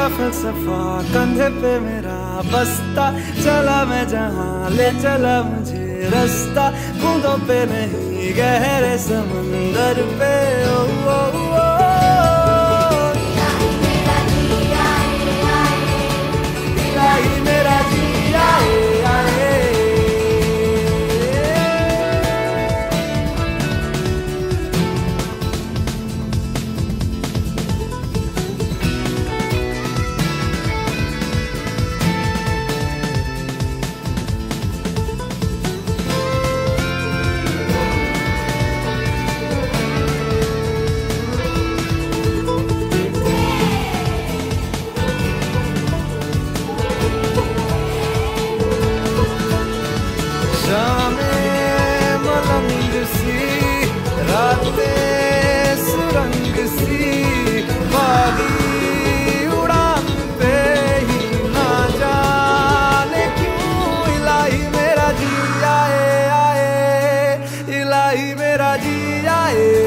तेरा फलसफा कंधे पे मेरा बस्ता। चला मैं जहाँ, ले चला मुझे रास्ता। कूदों पे नहीं, गहरे समंदर पे। जी आए आए इलाही मेरा जी आए